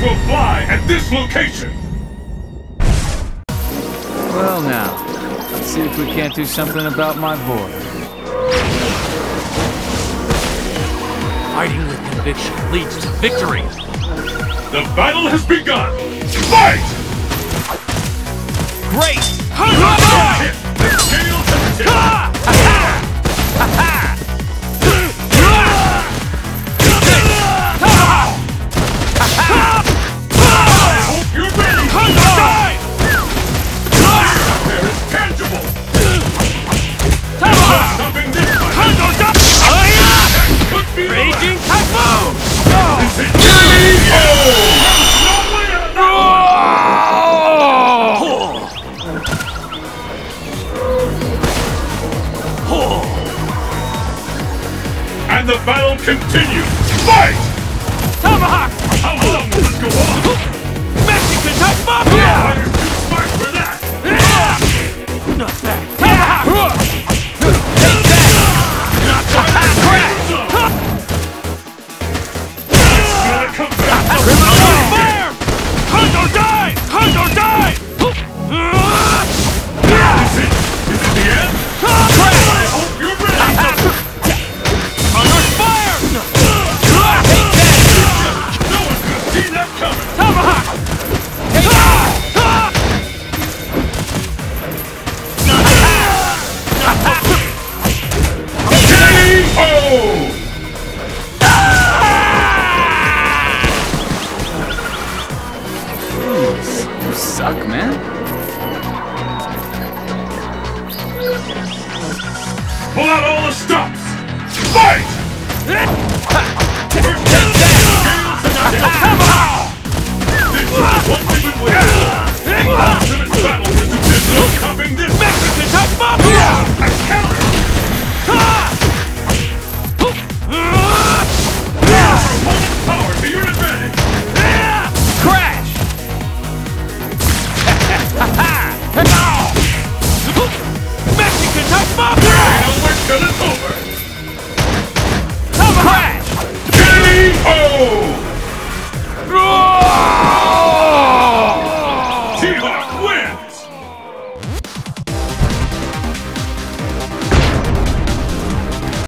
will fly at this location! Well now, let's see if we can't do something about my boy. Fighting with conviction leads to victory. The battle has begun! Fight! Great! The battle continues! Fight! Tomahawk! suck, man. Pull out all the stuff!